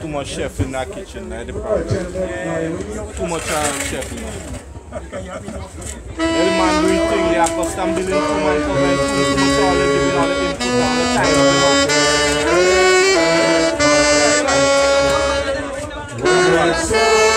Too much chef in that kitchen, man. The tell Too much uh, chef, you know. Every man do his thing, they have custom building two man them. Too much all they giving all the input, all the time,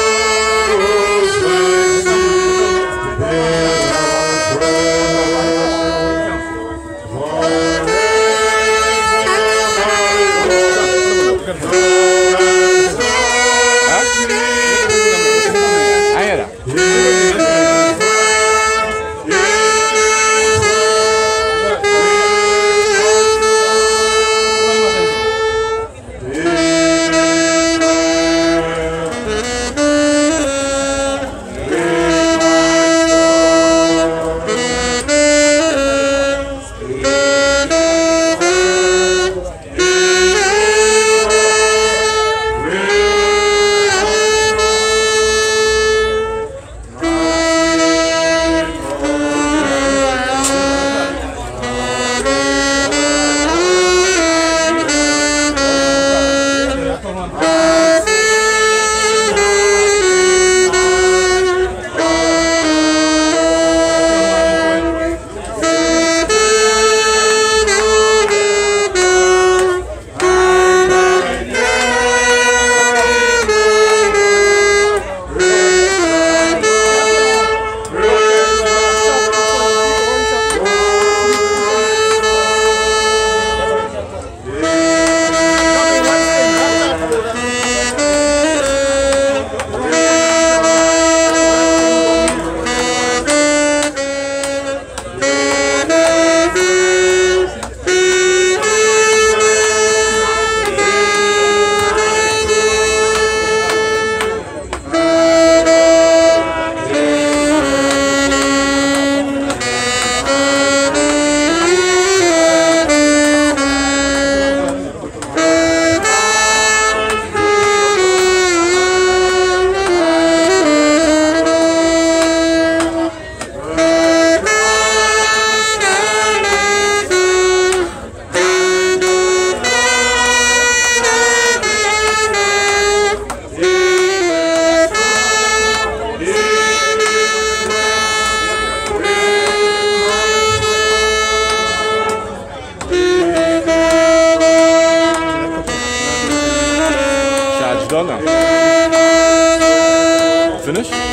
Finish?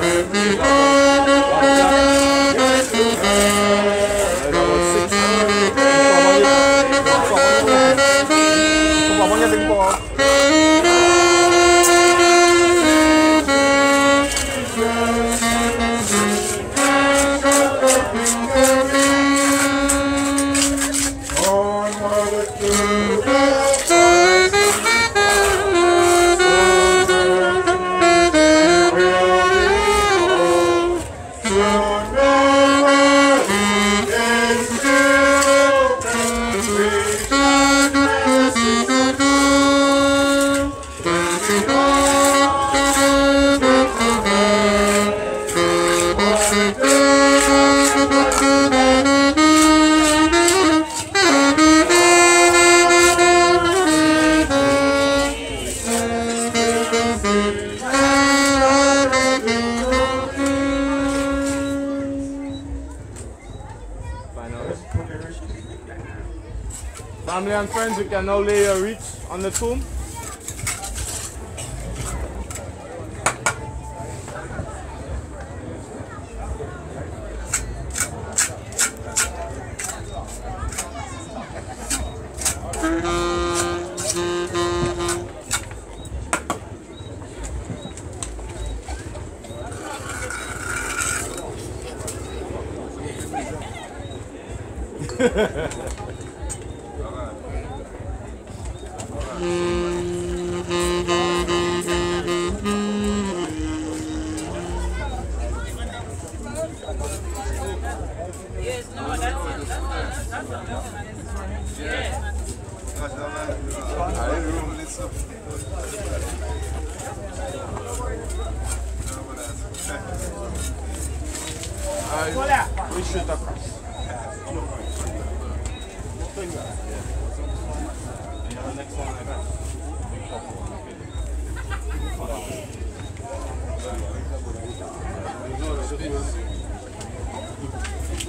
Family you can now lay your wreaths on the tomb.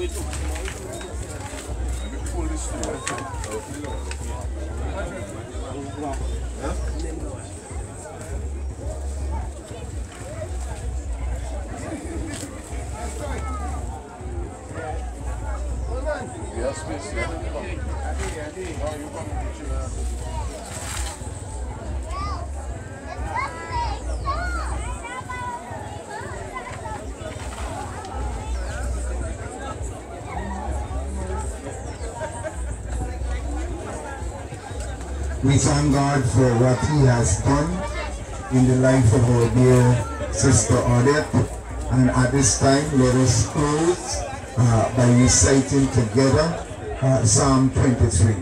Yes, miss. Yeah, yeah, yeah. We thank God for what He has done in the life of our dear sister Odette. And at this time, let us close uh, by reciting together uh, Psalm 23.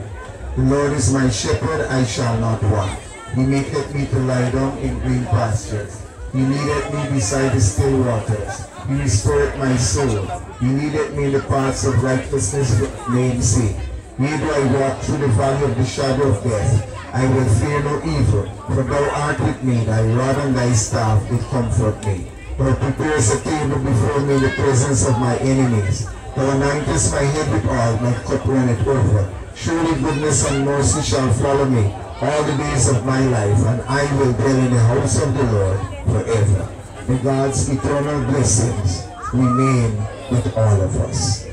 The Lord is my shepherd, I shall not want. He maketh me to lie down in green pastures. He leadeth me beside the still waters. He restored my soul. He leadeth me in the paths of righteousness for name's sake. Yea, I walk through the valley of the shadow of death, I will fear no evil, for thou art with me, thy rod and thy staff will comfort me. Thou preparest a table before me in the presence of my enemies. Thou anointest my head with oil, my cup runneth over. Surely goodness and mercy shall follow me all the days of my life, and I will dwell in the house of the Lord forever. May God's eternal blessings remain with all of us.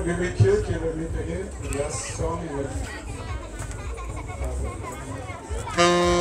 We meet you till we meet again. The last song is.